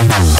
Bye-bye.